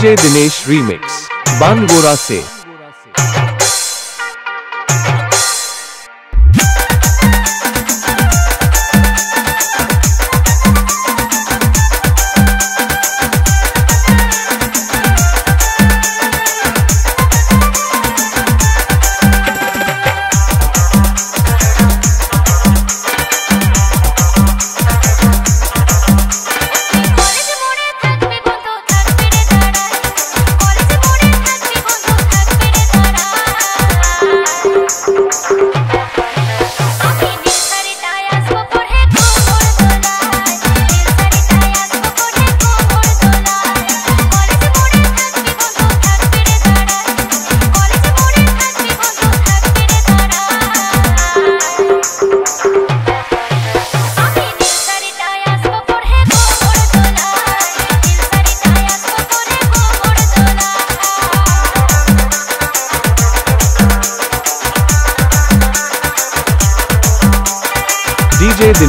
DJ Dinesh remix बानगोरा से।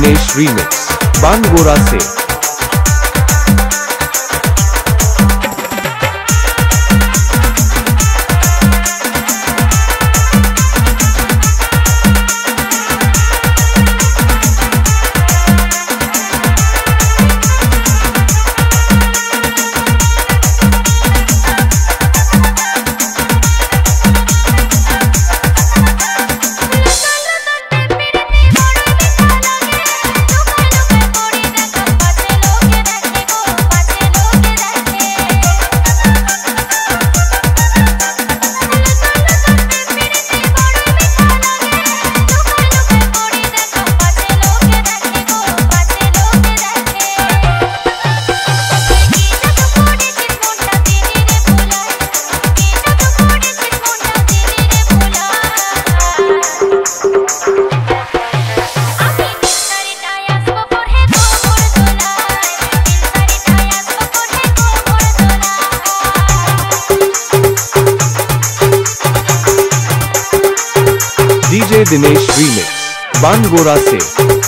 Dinesh remix बानगोरा से Dinesh remix बानगोरा से।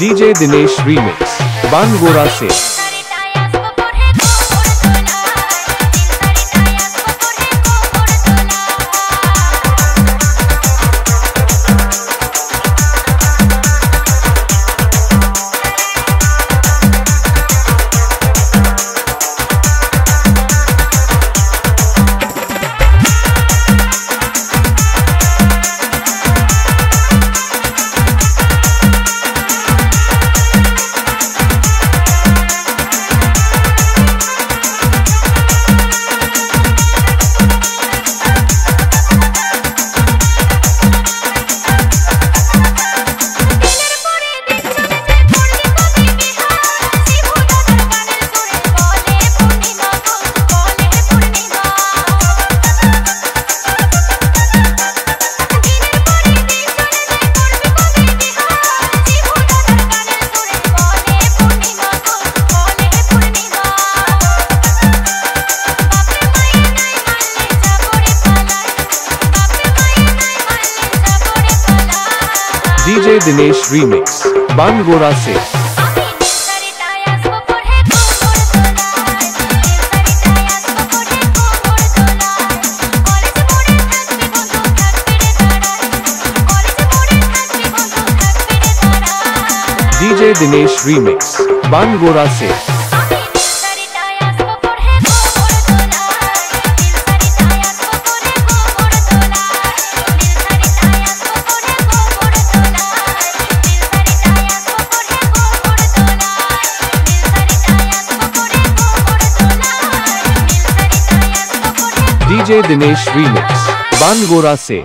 डीजे दिनेश रीमिक्स बानगोरा से। डीजे दिनेश रीमिक्स बानगोरा से। डीजे दिनेश रीमिक्स बानगोरा से। डीजे दिनेश रीमिक्स बानगोरा से